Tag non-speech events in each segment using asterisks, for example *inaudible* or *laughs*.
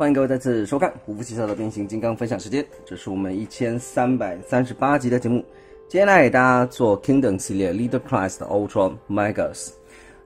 欢迎各位再次收看虎夫汽车的变形金刚分享时间，这是我们一千三百三十八集的节目。接下来给大家做 Kingdom 系列 Leader Price 的 Ultra Megas。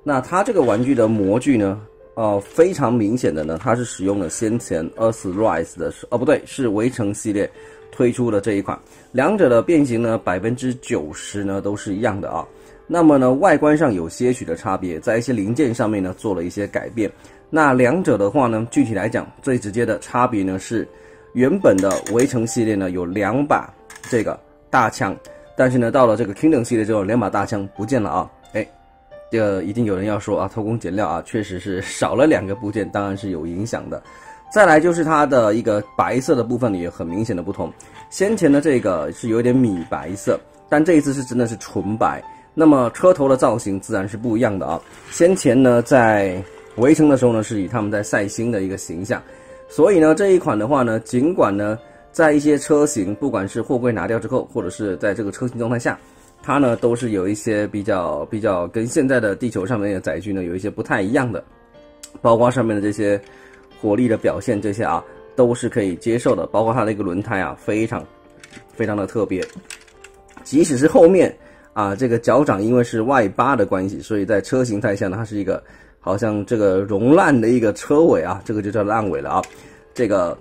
那它这个玩具的模具呢，呃，非常明显的呢，它是使用了先前 Earthrise 的，哦不对，是围城系列推出的这一款。两者的变形呢，百分之九十呢都是一样的啊。那么呢，外观上有些许的差别，在一些零件上面呢做了一些改变。那两者的话呢，具体来讲，最直接的差别呢是，原本的围城系列呢有两把这个大枪，但是呢到了这个 Kingdom 系列之后，两把大枪不见了啊！哎，这一定有人要说啊，偷工减料啊，确实是少了两个部件，当然是有影响的。再来就是它的一个白色的部分也很明显的不同，先前的这个是有点米白色，但这一次是真的是纯白。那么车头的造型自然是不一样的啊，先前呢在。围城的时候呢，是以他们在赛星的一个形象，所以呢，这一款的话呢，尽管呢，在一些车型，不管是货柜拿掉之后，或者是在这个车型状态下，它呢都是有一些比较比较跟现在的地球上面的载具呢有一些不太一样的，包括上面的这些火力的表现，这些啊都是可以接受的，包括它的一个轮胎啊，非常非常的特别，即使是后面啊这个脚掌因为是外八的关系，所以在车形态下呢，它是一个。好像这个融烂的一个车尾啊，这个就叫烂尾了啊，这个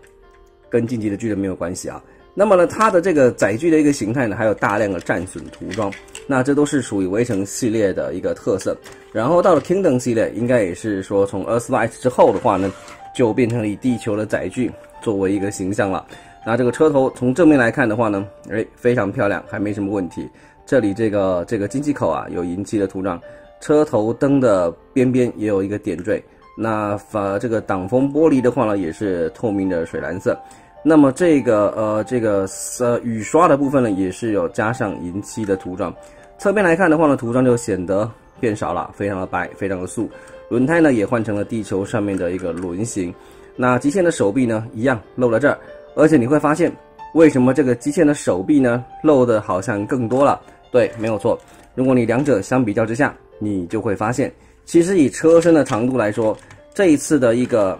跟晋级的巨人没有关系啊。那么呢，它的这个载具的一个形态呢，还有大量的战损涂装，那这都是属于围城系列的一个特色。然后到了 Kingdom 系列，应该也是说从 Earthlight 之后的话呢，就变成了以地球的载具作为一个形象了。那这个车头从正面来看的话呢，哎，非常漂亮，还没什么问题。这里这个这个进气口啊，有银漆的涂装。车头灯的边边也有一个点缀，那反这个挡风玻璃的话呢，也是透明的水蓝色。那么这个呃这个呃雨刷的部分呢，也是有加上银漆的涂装。侧边来看的话呢，涂装就显得变少了，非常的白，非常的素。轮胎呢也换成了地球上面的一个轮形。那极限的手臂呢，一样露在这儿，而且你会发现，为什么这个极限的手臂呢露的好像更多了？对，没有错。如果你两者相比较之下，你就会发现，其实以车身的长度来说，这一次的一个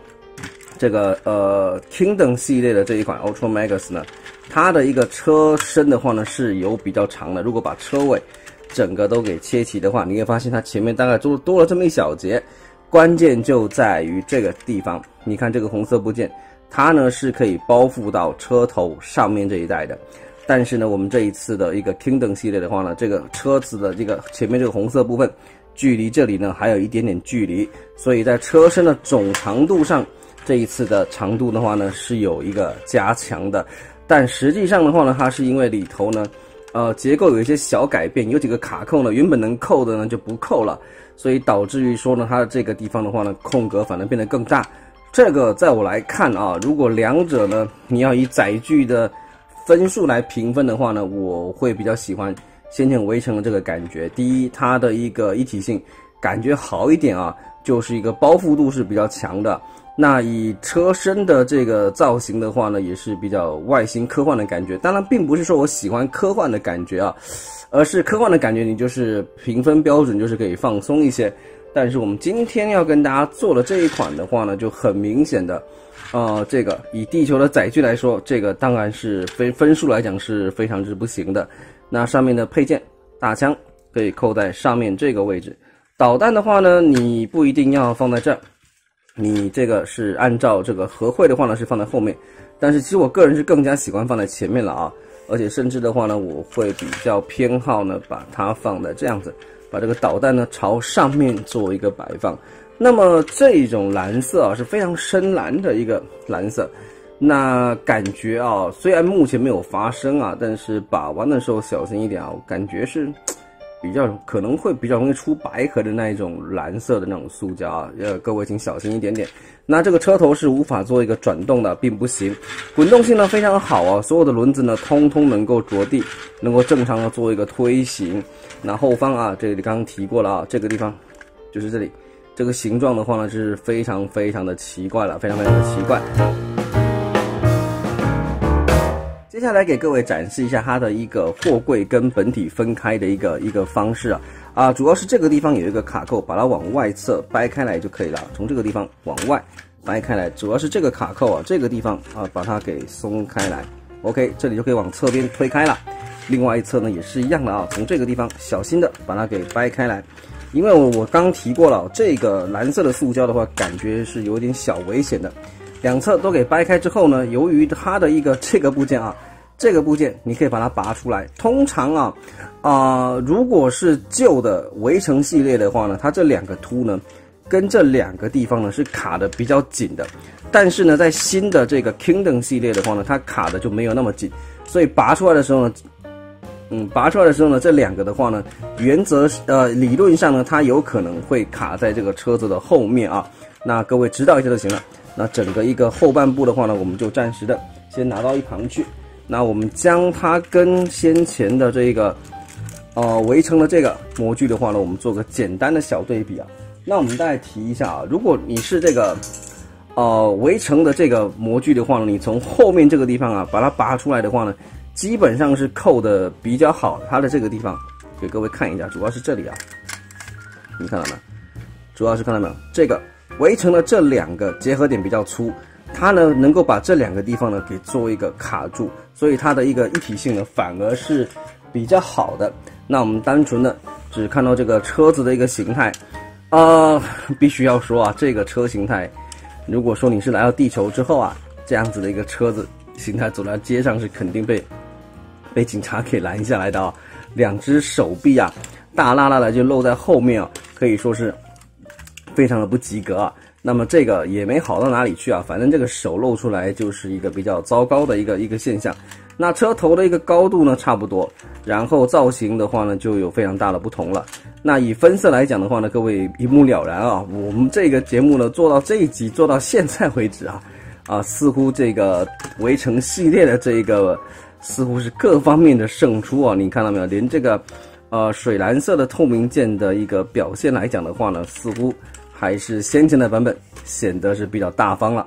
这个呃 Kingdom 系列的这一款 Ultra Max 呢，它的一个车身的话呢是有比较长的。如果把车尾整个都给切齐的话，你会发现它前面大概多多了这么一小节。关键就在于这个地方，你看这个红色部件，它呢是可以包覆到车头上面这一带的。但是呢，我们这一次的一个 Kingdom 系列的话呢，这个车子的这个前面这个红色部分，距离这里呢还有一点点距离，所以在车身的总长度上，这一次的长度的话呢是有一个加强的。但实际上的话呢，它是因为里头呢，呃，结构有一些小改变，有几个卡扣呢，原本能扣的呢就不扣了，所以导致于说呢，它的这个地方的话呢，空格反而变得更大。这个在我来看啊，如果两者呢，你要以载具的分数来评分的话呢，我会比较喜欢先前围城的这个感觉。第一，它的一个一体性感觉好一点啊，就是一个包覆度是比较强的。那以车身的这个造型的话呢，也是比较外星科幻的感觉。当然，并不是说我喜欢科幻的感觉啊，而是科幻的感觉，你就是评分标准就是可以放松一些。但是我们今天要跟大家做的这一款的话呢，就很明显的。呃，这个以地球的载具来说，这个当然是分分数来讲是非常之不行的。那上面的配件，大枪可以扣在上面这个位置，导弹的话呢，你不一定要放在这儿，你这个是按照这个合会的话呢是放在后面，但是其实我个人是更加喜欢放在前面了啊，而且甚至的话呢，我会比较偏好呢把它放在这样子，把这个导弹呢朝上面做一个摆放。那么这种蓝色啊是非常深蓝的一个蓝色，那感觉啊虽然目前没有发生啊，但是把玩的时候小心一点啊，感觉是比较可能会比较容易出白壳的那一种蓝色的那种塑胶啊，呃各位请小心一点点。那这个车头是无法做一个转动的，并不行，滚动性呢非常好啊，所有的轮子呢通通能够着地，能够正常的做一个推行。那后方啊这里刚刚提过了啊，这个地方就是这里。这个形状的话呢，是非常非常的奇怪了，非常非常的奇怪。接下来给各位展示一下它的一个货柜跟本体分开的一个一个方式啊啊，主要是这个地方有一个卡扣，把它往外侧掰开来就可以了，从这个地方往外掰开来，主要是这个卡扣啊，这个地方啊，把它给松开来。OK，这里就可以往侧边推开了。另外一侧呢也是一样的啊，从这个地方小心的把它给掰开来。因为我我刚提过了，这个蓝色的塑胶的话，感觉是有点小危险的。两侧都给掰开之后呢，由于它的一个这个部件啊，这个部件你可以把它拔出来。通常啊，啊，如果是旧的围城系列的话呢，它这两个凸呢。跟这两个地方呢是卡的比较紧的，但是呢，在新的这个 Kingdom 系列的话呢，它卡的就没有那么紧，所以拔出来的时候呢，嗯，拔出来的时候呢，这两个的话呢，原则呃理论上呢，它有可能会卡在这个车子的后面啊。那各位知道一下就行了。那整个一个后半部的话呢，我们就暂时的先拿到一旁去。那我们将它跟先前的这个呃围成的这个模具的话呢，我们做个简单的小对比啊。那我们再提一下啊，如果你是这个，呃，围城的这个模具的话呢，你从后面这个地方啊，把它拔出来的话呢，基本上是扣的比较好。它的这个地方，给各位看一下，主要是这里啊，你看到没？主要是看到没有？这个围城的这两个结合点比较粗，它呢能够把这两个地方呢给做一个卡住，所以它的一个一体性呢反而是比较好的。那我们单纯的只看到这个车子的一个形态。啊，必须要说啊，这个车形态，如果说你是来到地球之后啊，这样子的一个车子形态走在街上是肯定被被警察给拦下来的啊。两只手臂啊，大拉拉的就露在后面啊，可以说是非常的不及格啊。那么这个也没好到哪里去啊，反正这个手露出来就是一个比较糟糕的一个一个现象。那车头的一个高度呢，差不多，然后造型的话呢，就有非常大的不同了。那以分色来讲的话呢，各位一目了然啊。我们这个节目呢，做到这一集做到现在为止啊，啊，似乎这个围城系列的这个似乎是各方面的胜出啊。你看到没有？连这个呃水蓝色的透明件的一个表现来讲的话呢，似乎还是先前的版本显得是比较大方了。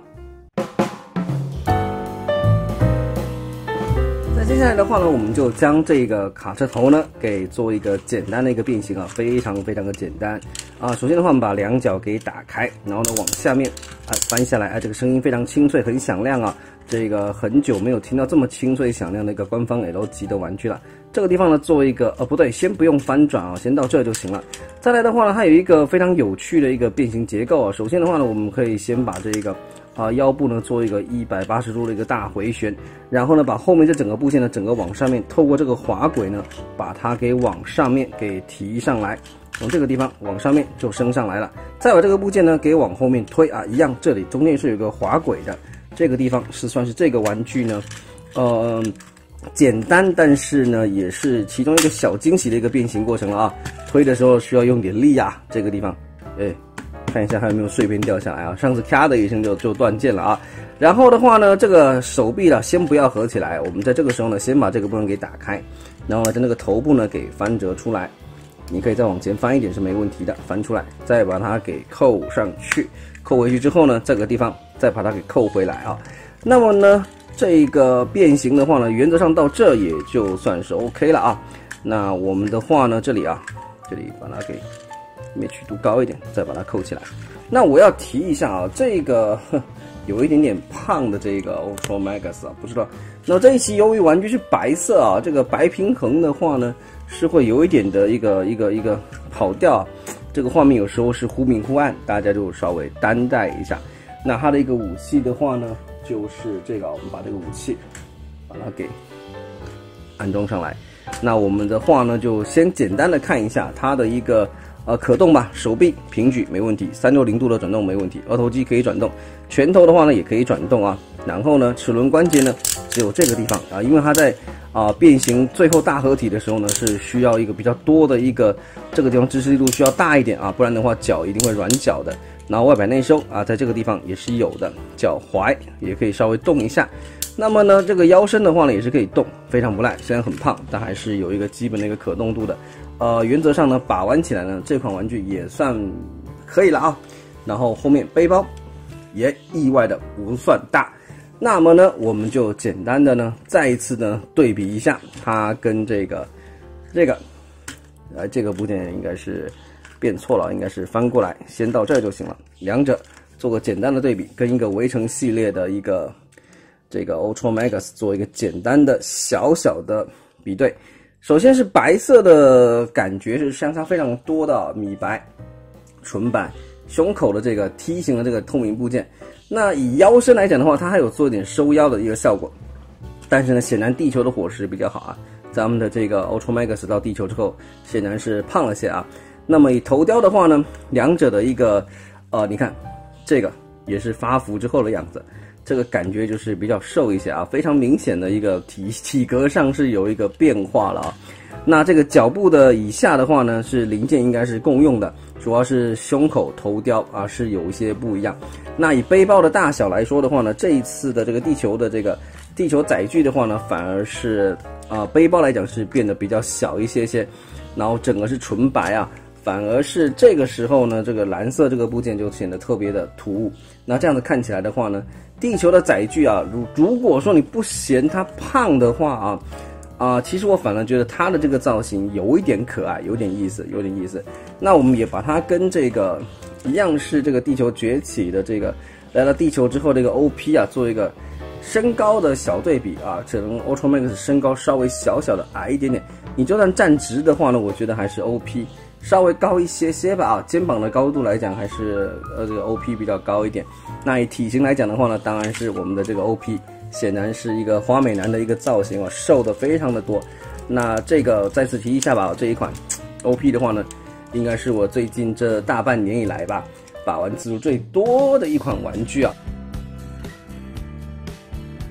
那接下来的话呢，我们就将这个卡车头呢给做一个简单的一个变形啊，非常非常的简单啊。首先的话，我们把两脚给打开，然后呢往下面啊翻下来，啊，这个声音非常清脆，很响亮啊。这个很久没有听到这么清脆响亮的一个官方 L 级的玩具了。这个地方呢，做一个呃不对，先不用翻转啊，先到这就行了。再来的话呢，它有一个非常有趣的一个变形结构啊。首先的话呢，我们可以先把这个。啊，腰部呢做一个一百八十度的一个大回旋，然后呢把后面这整个部件呢整个往上面，透过这个滑轨呢把它给往上面给提上来，从这个地方往上面就升上来了。再把这个部件呢给往后面推啊，一样，这里中间是有个滑轨的，这个地方是算是这个玩具呢，呃，简单，但是呢也是其中一个小惊喜的一个变形过程了啊。推的时候需要用点力啊，这个地方，哎。看一下还有没有碎片掉下来啊！上次咔的一声就就断键了啊！然后的话呢，这个手臂呢先不要合起来，我们在这个时候呢先把这个部分给打开，然后呢在那个头部呢给翻折出来，你可以再往前翻一点是没问题的，翻出来再把它给扣上去，扣回去之后呢这个地方再把它给扣回来啊。那么呢这个变形的话呢，原则上到这也就算是 OK 了啊。那我们的话呢这里啊，这里把它给。灭曲度高一点，再把它扣起来。那我要提一下啊，这个有一点点胖的这个 Ultra Magus 啊，不知道。那这一期由于玩具是白色啊，这个白平衡的话呢，是会有一点的一个一个一个跑调，这个画面有时候是忽明忽暗，大家就稍微担待一下。那它的一个武器的话呢，就是这个，我们把这个武器把它给安装上来。那我们的话呢，就先简单的看一下它的一个。呃，可动吧，手臂平举没问题，三六零度的转动没问题，额头肌可以转动，拳头的话呢也可以转动啊。然后呢，齿轮关节呢只有这个地方啊，因为它在啊变形最后大合体的时候呢是需要一个比较多的一个这个地方支持力度需要大一点啊，不然的话脚一定会软脚的。然后外摆内收啊，在这个地方也是有的，脚踝也可以稍微动一下。那么呢，这个腰身的话呢也是可以动，非常不赖，虽然很胖，但还是有一个基本的一个可动度的。呃，原则上呢，把玩起来呢，这款玩具也算可以了啊。然后后面背包也意外的不算大。那么呢，我们就简单的呢，再一次呢对比一下它跟这个这个，呃，这个部件应该是变错了，应该是翻过来，先到这就行了。两者做个简单的对比，跟一个围城系列的一个这个 Ultra Magus 做一个简单的小小的比对。首先是白色的感觉是相差非常多的米白、纯白，胸口的这个梯形的这个透明部件。那以腰身来讲的话，它还有做一点收腰的一个效果。但是呢，显然地球的伙食比较好啊。咱们的这个 Ultra Magus 到地球之后，显然是胖了些啊。那么以头雕的话呢，两者的一个，呃，你看，这个也是发福之后的样子，这个感觉就是比较瘦一些啊，非常明显的一个体 *laughs* 体格上是有一个变化了啊。那这个脚部的以下的话呢，是零件应该是共用的，主要是胸口头雕啊是有一些不一样。那以背包的大小来说的话呢，这一次的这个地球的这个。地球载具的话呢，反而是啊，背包来讲是变得比较小一些些，然后整个是纯白啊，反而是这个时候呢，这个蓝色这个部件就显得特别的突兀。那这样子看起来的话呢，地球的载具啊，如如果说你不嫌它胖的话啊，啊，其实我反而觉得它的这个造型有一点可爱，有点意思，有点意思。那我们也把它跟这个一样是这个地球崛起的这个来到地球之后这个 OP 啊，做一个。身高的小对比啊，只能 Ultra Max 身高稍微小小的矮一点点，你就算站直的话呢，我觉得还是 OP 稍微高一些些吧啊，肩膀的高度来讲还是呃这个 OP 比较高一点。那以体型来讲的话呢，当然是我们的这个 OP 显然是一个花美男的一个造型啊，瘦的非常的多。那这个再次提一下吧，这一款 OP 的话呢，应该是我最近这大半年以来吧，把玩次数最多的一款玩具啊。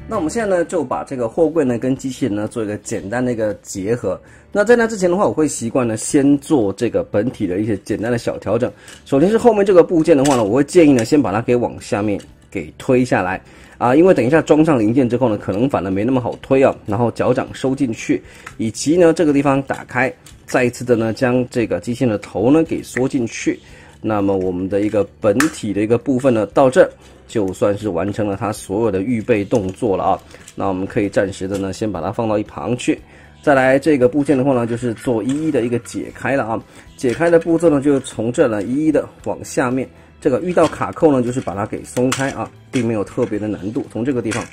那我们现在呢，就把这个货柜呢跟机器人呢做一个简单的一个结合。那在那之前的话，我会习惯呢先做这个本体的一些简单的小调整。首先是后面这个部件的话呢，我会建议呢先把它给往下面给推下来啊，因为等一下装上零件之后呢，可能反而没那么好推啊。然后脚掌收进去，以及呢这个地方打开，再一次的呢将这个机器人的头呢给缩进去。那么我们的一个本体的一个部分呢，到这。就算是完成了它所有的预备动作了啊，那我们可以暂时的呢，先把它放到一旁去。再来这个部件的话呢，就是做一一的一个解开了啊。解开的步骤呢，就是从这呢一一的往下面，这个遇到卡扣呢，就是把它给松开啊，并没有特别的难度。从这个地方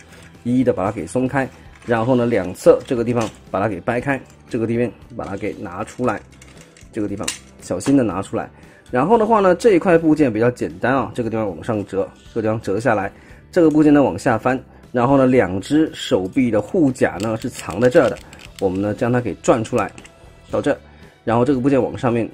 一一的把它给松开，然后呢两侧这个地方把它给掰开，这个地方把它给拿出来，这个地方小心的拿出来。然后的话呢，这一块部件比较简单啊，这个地方往上折，这个地方折下来，这个部件呢往下翻，然后呢，两只手臂的护甲呢是藏在这儿的，我们呢将它给转出来，到这，然后这个部件往上面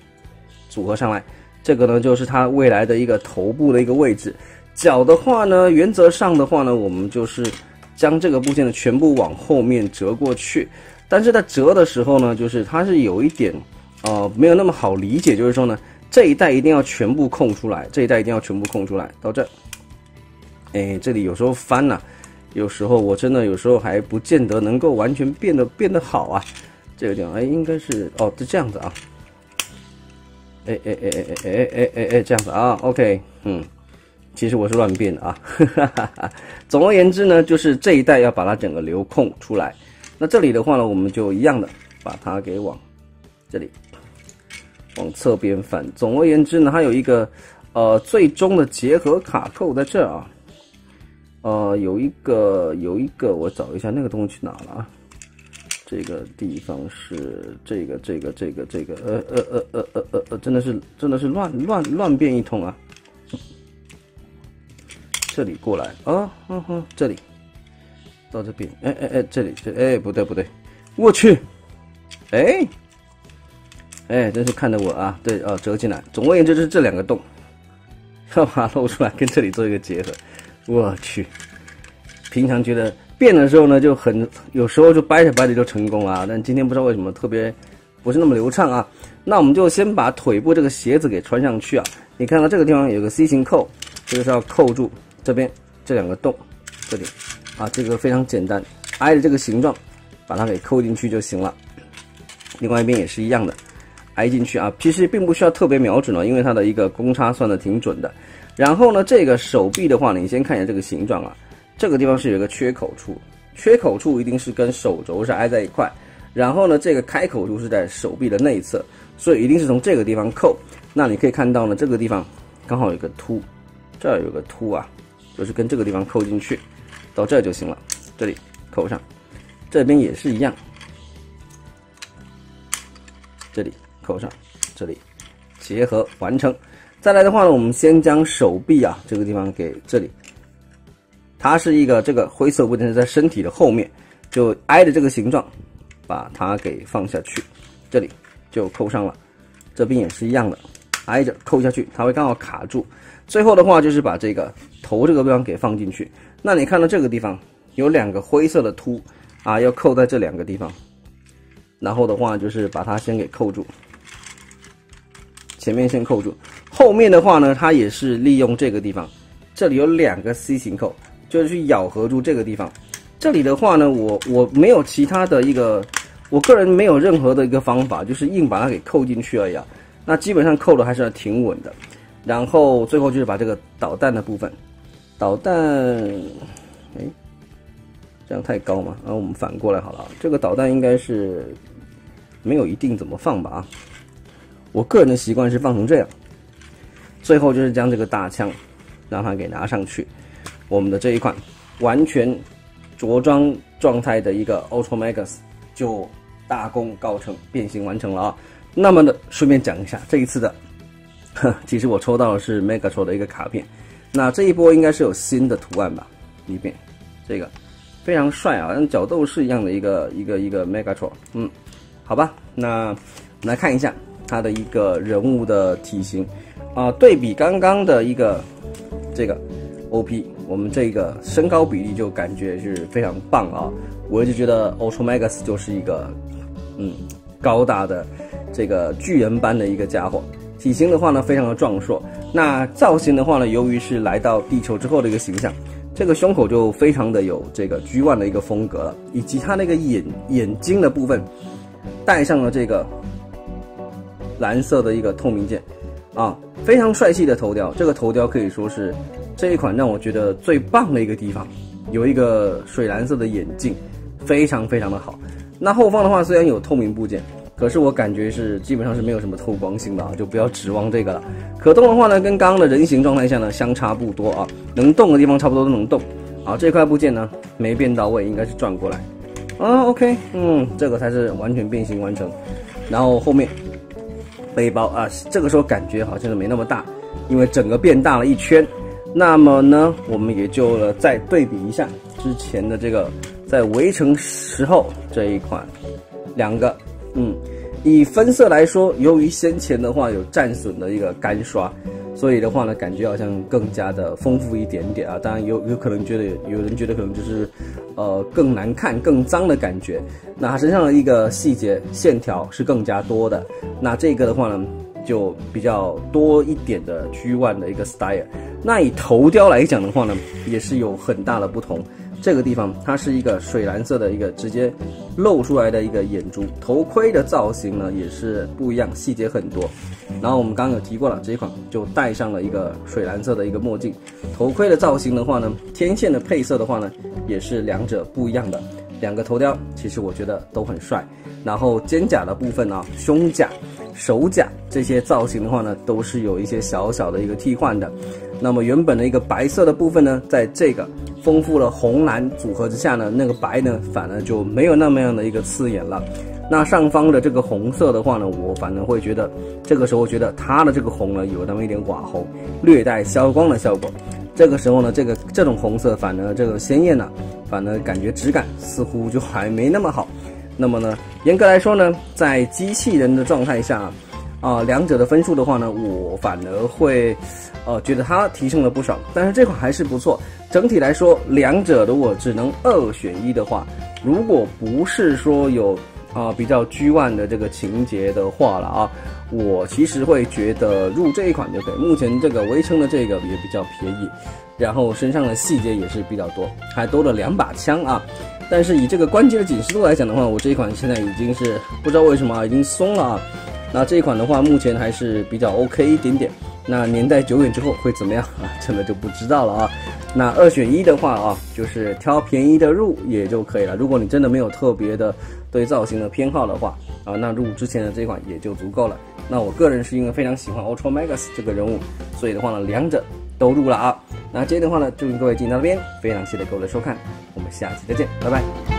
组合上来，这个呢就是它未来的一个头部的一个位置。脚的话呢，原则上的话呢，我们就是将这个部件呢全部往后面折过去，但是在折的时候呢，就是它是有一点呃没有那么好理解，就是说呢。这一带一定要全部空出来，这一带一定要全部空出来。到这，哎，这里有时候翻呐，有时候我真的有时候还不见得能够完全变得变得好啊。这个地方，哎，应该是哦，是这样子啊。哎哎哎哎哎哎哎哎哎，这样子啊。OK，嗯，其实我是乱变的啊。*laughs* 总而言之呢，就是这一带要把它整个留空出来。那这里的话呢，我们就一样的把它给往这里。往侧边翻。总而言之呢，它有一个呃最终的结合卡扣在这儿啊。呃，有一个有一个，我找一下那个东西去哪了啊？这个地方是这个这个这个这个呃呃呃呃呃呃呃，真的是真的是乱乱乱变一通啊！这里过来啊，嗯哼，这里到这边，哎哎哎，这里这哎不对不对，我去，哎。哎，真是看得我啊！对哦，折进来。总而言之，就是这两个洞，*laughs* 要把它露出来，跟这里做一个结合。我去，平常觉得变的时候呢，就很有时候就掰着掰着就成功了，但今天不知道为什么特别不是那么流畅啊。那我们就先把腿部这个鞋子给穿上去啊。你看到这个地方有个 C 型扣，这个是要扣住这边这两个洞，这里啊，这个非常简单，挨着这个形状把它给扣进去就行了。另外一边也是一样的。挨进去啊，其实并不需要特别瞄准了，因为它的一个公差算的挺准的。然后呢，这个手臂的话，你先看一下这个形状啊，这个地方是有一个缺口处，缺口处一定是跟手肘是挨在一块。然后呢，这个开口处是在手臂的内侧，所以一定是从这个地方扣。那你可以看到呢，这个地方刚好有个凸，这儿有个凸啊，就是跟这个地方扣进去，到这就行了。这里扣上，这边也是一样，这里扣上，这里结合完成。再来的话呢，我们先将手臂啊这个地方给这里，它是一个这个灰色部件是在身体的后面，就挨着这个形状，把它给放下去，这里就扣上了。这边也是一样的，挨着扣下去，它会刚好卡住。最后的话就是把这个头这个地方给放进去。那你看到这个地方有两个灰色的凸啊，要扣在这两个地方。然后的话就是把它先给扣住，前面先扣住。后面的话呢，它也是利用这个地方，这里有两个 C 型扣，就是去咬合住这个地方。这里的话呢，我我没有其他的一个，我个人没有任何的一个方法，就是硬把它给扣进去而已啊。那基本上扣的还是挺稳的。然后最后就是把这个导弹的部分，导弹，哎，这样太高嘛？然后我们反过来好了，这个导弹应该是没有一定怎么放吧？啊，我个人的习惯是放成这样。最后就是将这个大枪，让它给拿上去。我们的这一款完全着装状态的一个 Ultra Max 就大功告成，变形完成了啊。那么呢，顺便讲一下这一次的，*laughs* 其实我抽到的是 Megatron 的一个卡片。那这一波应该是有新的图案吧？里面这个非常帅啊，像角斗士一样的一个一个一个 Megatron。嗯，好吧，那我们来看一下它的一个人物的体型。啊，对比刚刚的一个这个 OP，我们这个身高比例就感觉是非常棒啊！我一直觉得 Ultra Max 就是一个嗯高大的这个巨人般的一个家伙，体型的话呢非常的壮硕。那造型的话呢，由于是来到地球之后的一个形象，这个胸口就非常的有这个 G One 的一个风格了，以及它那个眼眼睛的部分戴上了这个蓝色的一个透明件啊。非常帅气的头雕，这个头雕可以说是这一款让我觉得最棒的一个地方，有一个水蓝色的眼镜，非常非常的好。那后方的话虽然有透明部件，可是我感觉是基本上是没有什么透光性的啊，就不要指望这个了。可动的话呢，跟刚刚的人形状态下呢相差不多啊，能动的地方差不多都能动。啊，这块部件呢没变到位，应该是转过来。啊，OK，嗯，这个才是完全变形完成。然后后面。背包啊，这个时候感觉好像是没那么大，因为整个变大了一圈。那么呢，我们也就再对比一下之前的这个在围城时候这一款，两个，嗯，以分色来说，由于先前的话有战损的一个干刷。所以的话呢，感觉好像更加的丰富一点点啊。当然有有可能觉得有人觉得可能就是，呃，更难看、更脏的感觉。那它身上的一个细节线条是更加多的。那这个的话呢，就比较多一点的 G One 的一个 style。那以头雕来讲的话呢，也是有很大的不同。这个地方它是一个水蓝色的一个直接露出来的一个眼珠，头盔的造型呢也是不一样，细节很多。然后我们刚刚有提过了，这一款就戴上了一个水蓝色的一个墨镜，头盔的造型的话呢，天线的配色的话呢，也是两者不一样的。两个头雕其实我觉得都很帅。然后肩甲的部分呢，胸甲、手甲这些造型的话呢，都是有一些小小的一个替换的。那么原本的一个白色的部分呢，在这个丰富了红蓝组合之下呢，那个白呢反而就没有那么样的一个刺眼了。那上方的这个红色的话呢，我反而会觉得这个时候觉得它的这个红呢有那么一点寡红，略带消光的效果。这个时候呢，这个这种红色反而这个鲜艳呢，反而感觉质感似乎就还没那么好。那么呢，严格来说呢，在机器人的状态下，啊两者的分数的话呢，我反而会，呃，觉得它提升了不少。但是这款还是不错。整体来说，两者如果只能二选一的话，如果不是说有。啊，比较 G One 的这个情节的话了啊，我其实会觉得入这一款就可以。目前这个围城的这个也比较便宜，然后身上的细节也是比较多，还多了两把枪啊。但是以这个关节的紧实度来讲的话，我这一款现在已经是不知道为什么已经松了啊。那这一款的话，目前还是比较 OK 一点点。那年代久远之后会怎么样啊？真的就不知道了啊。那二选一的话啊，就是挑便宜的入也就可以了。如果你真的没有特别的对造型的偏好的话啊，那入之前的这款也就足够了。那我个人是因为非常喜欢 Ultra Max 这个人物，所以的话呢，两者都入了啊。那今天的话呢，祝各位进到这边，非常谢谢各位的收看，我们下期再见，拜拜。